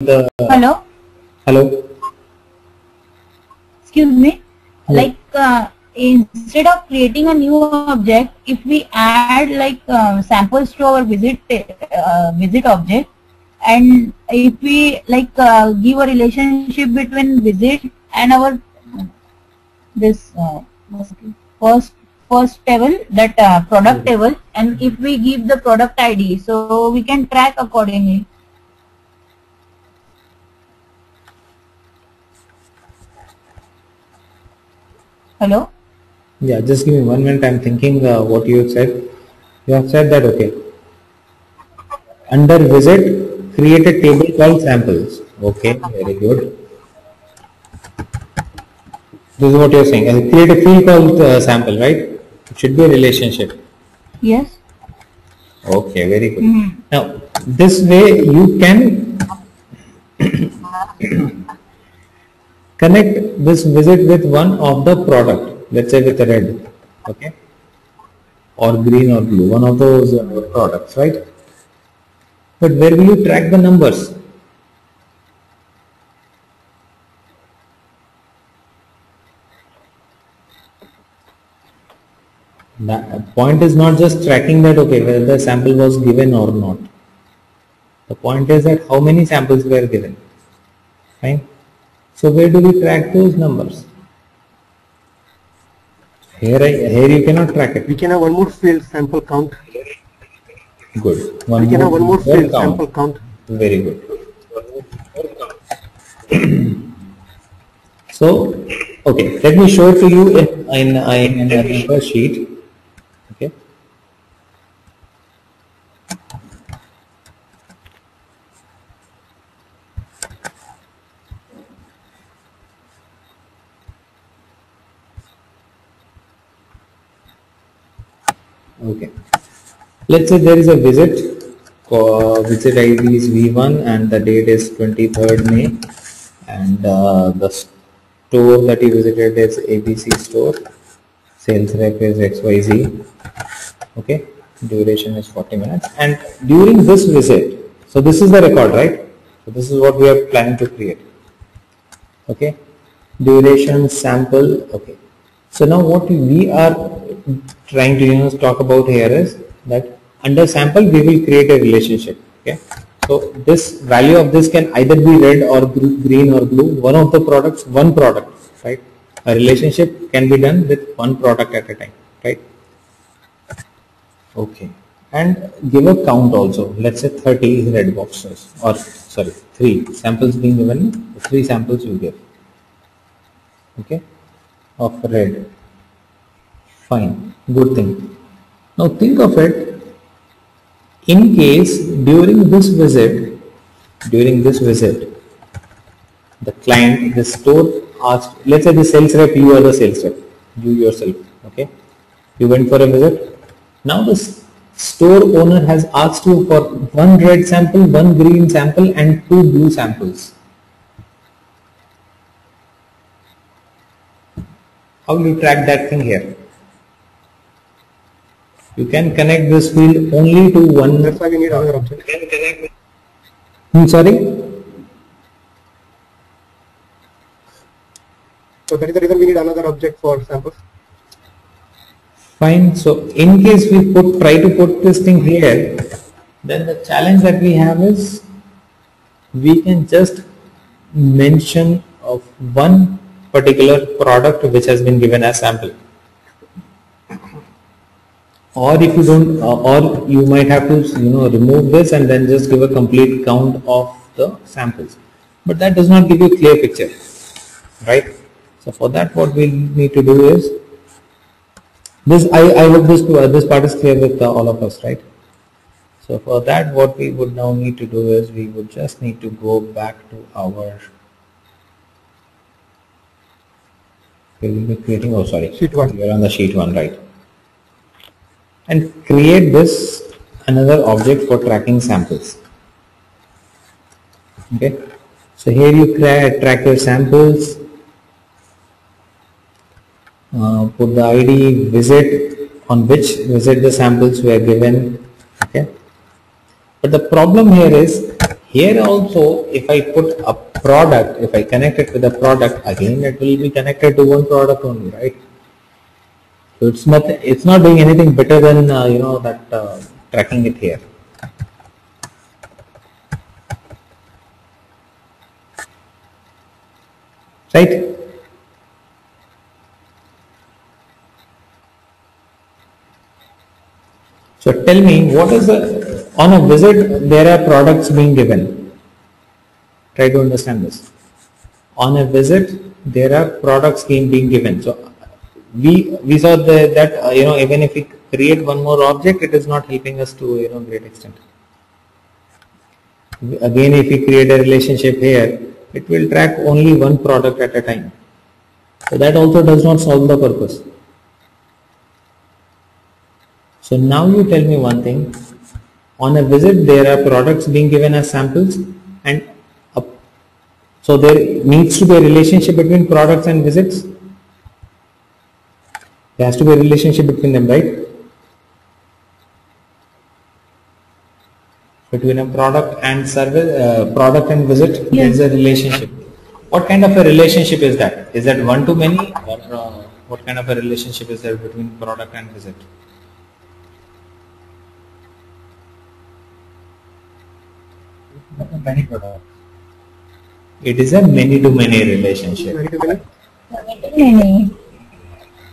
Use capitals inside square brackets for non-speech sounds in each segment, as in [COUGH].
the Hello? hello. Excuse me? Yeah. Like, uh, instead of creating a new object, if we add like uh, samples to our visit uh, visit object, and if we like uh, give a relationship between visit and our this uh, first first table that uh, product table and if we give the product id so we can track accordingly hello Yeah, just give me one minute. I'm thinking uh, what you have said. You have said that okay. Under visit, create a table called samples. Okay, very good. This is what you're saying. Uh, create a field called uh, sample, right? It should be a relationship. yes Okay, very good. Mhm. Now, this way you can connect this visit with one of the product, let's say with red, okay, or green or blue, one of those uh, products, right? But where will you track the numbers? The point is not just tracking that, okay, whether the sample was given or not. The point is that how many samples were given. Fine. So where do we track those numbers? Here, I, here you cannot track it. We can have one more field sample count. Good. We can have one more field count. sample count. Very good. so, okay, let me show it to you in, in, in another sheet. Okay. Okay. Let's say there is a visit, visit ID is V1 and the date is 23rd May. And uh, the store that he visited is ABC store, sales rep is XYZ, okay, duration is 40 minutes. And during this visit, so this is the record, right? So this is what we are planning to create, okay, duration, sample, okay. So now what we are trying to you know talk about here is that under sample we will create a relationship okay? So this value of this can either be red or green or blue one of the products one product right? A relationship can be done with one product at a time right? Okay. And give a count also. Let's say 30 red boxes or sorry three samples being given three samples you give okay of red fine. Good thing. Now think of it. In case during this visit during this visit the client the store asked let's say the sales rep you are the sales rep you yourself okay? You went for a visit. Now the store owner has asked you for one red sample one green sample and two blue samples. How will you track that thing here you can connect this field only to one That's why we need another object. Hmm, sorry So that is the reason we need another object for samples. Fine. So in case we put try to put this thing here, then the challenge that we have is we can just mention of one particular product which has been given as sample. Or if you don't, uh, or you might have to you know remove this and then just give a complete count of the samples. But that does not give you a clear picture, right? So for that, what we need to do is this I, I hope this uh, this part is clear with uh, all of us right so for that what we would now need to do is we would just need to go back to our we will be creating oh sorry Sheet one. we are on the sheet one right and create this another object for tracking samples. Okay. So here you track your samples. Uh, put the ID visit on which visit the samples were given. Okay. But the problem here is Here also, if I put a product, if I connect it with a product, again it will be connected to one product only, right? So it's not, it's not doing anything better than, uh, you know, that uh, tracking it here. Right? So tell me, what is the, on a visit, there are products being given. Try to understand this. On a visit, there are products being, being given. So we, we saw the, that, uh, you know, even if we create one more object, it is not helping us to, you know, great extent. Again, if we create a relationship here, it will track only one product at a time. So that also does not solve the purpose. So now you tell me one thing. On a visit, there are products being given as samples and so there needs to be a relationship between products and visits. There has to be a relationship between them, right? Between a product and service, uh, product and visit, there is a relationship. What kind of a relationship is that? Is that one to many or uh, what kind of a relationship is there between product and visit? many products. It is a many to many relationship. Many to many.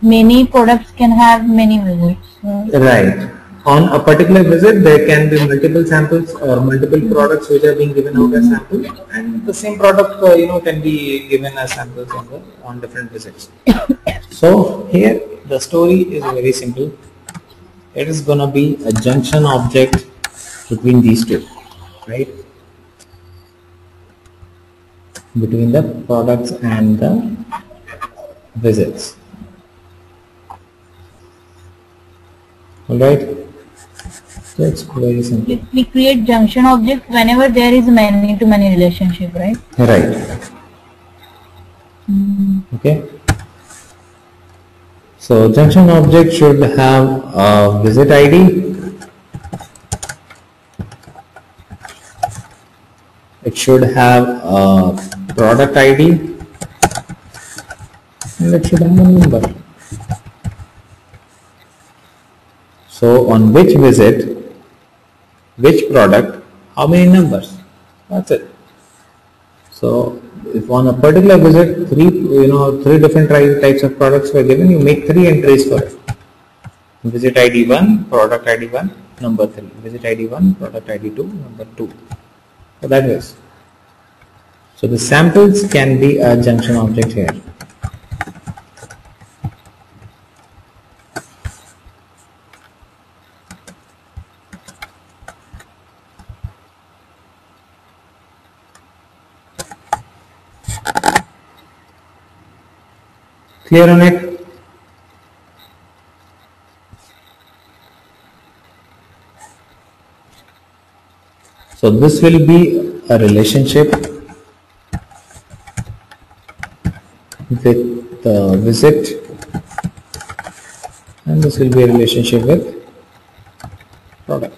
Many, products can have many visits. Right. On a particular visit, there can be multiple samples or multiple products which are being given out as samples, and the same product, uh, you know, can be given as samples on the on different visits. [COUGHS] so here, the story is very simple. It is gonna be a junction object between these two, right? Between the products and the visits. Alright? So it's very simple. we, we create junction object whenever there is many to many relationship, right? Right. Hmm. Okay. So junction object should have a visit ID. It should have a product ID. And it should have a number. So on which visit, which product, how many numbers? That's it. So if on a particular visit, three, you know, three different types of products were given, you make three entries for it. Visit ID 1, product ID 1, number 3. Visit ID 1, product ID 2, number 2. So that is. So the samples can be a junction object here. Clear on it? So this will be a relationship with the visit and this will be a relationship with product.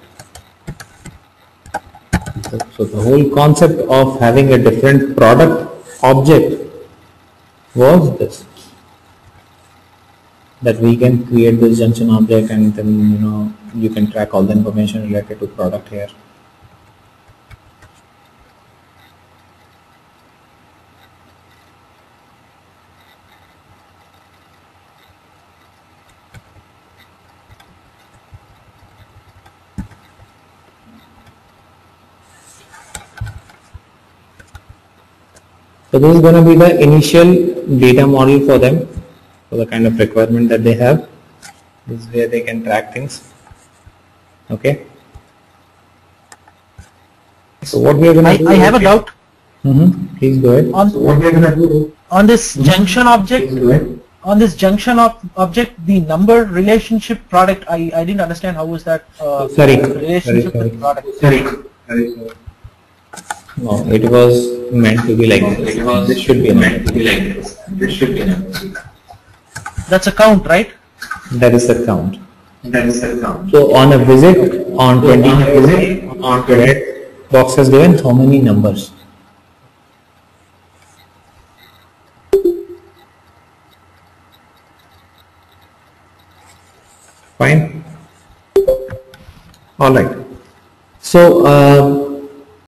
So- the whole concept of having a different product object was this that we can create this junction object and then you know you can track all the information related to product here. So this is going to be the initial data model for them for the kind of requirement that they have this is where they can track things okay so what we are going I, to do I have a doubt hmm please go ahead on What we are gonna do? on this junction object. Please do it. On this junction ob- object, the number relationship product. I, I didn't understand how was that uh, Sorry. relationship Sorry, with product. Sorry. Sorry, sorry. no it was meant to be like this this should be meant to be like this. This should be enough. That's a count, right? That is the count. That is the count. So on a visit, on twenty visit, on 20th, box has given how many numbers? Fine. All right. So uh,